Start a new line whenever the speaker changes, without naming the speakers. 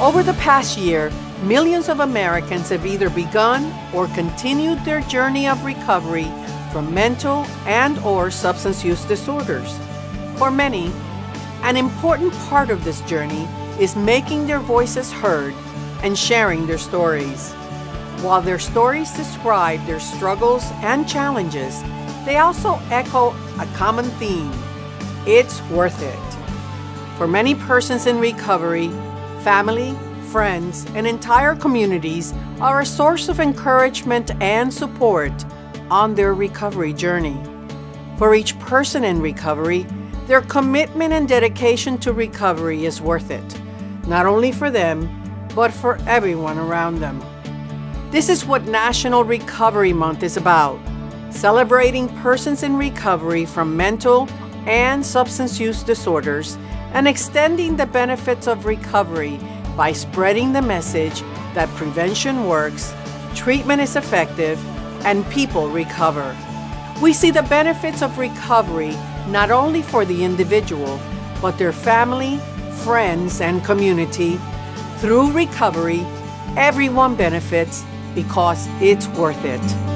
Over the past year, millions of Americans have either begun or continued their journey of recovery from mental and or substance use disorders. For many, an important part of this journey is making their voices heard and sharing their stories. While their stories describe their struggles and challenges, they also echo a common theme it's worth it. For many persons in recovery, family, friends, and entire communities are a source of encouragement and support on their recovery journey. For each person in recovery, their commitment and dedication to recovery is worth it, not only for them, but for everyone around them. This is what National Recovery Month is about celebrating persons in recovery from mental and substance use disorders and extending the benefits of recovery by spreading the message that prevention works, treatment is effective, and people recover. We see the benefits of recovery not only for the individual, but their family, friends, and community. Through recovery, everyone benefits because it's worth it.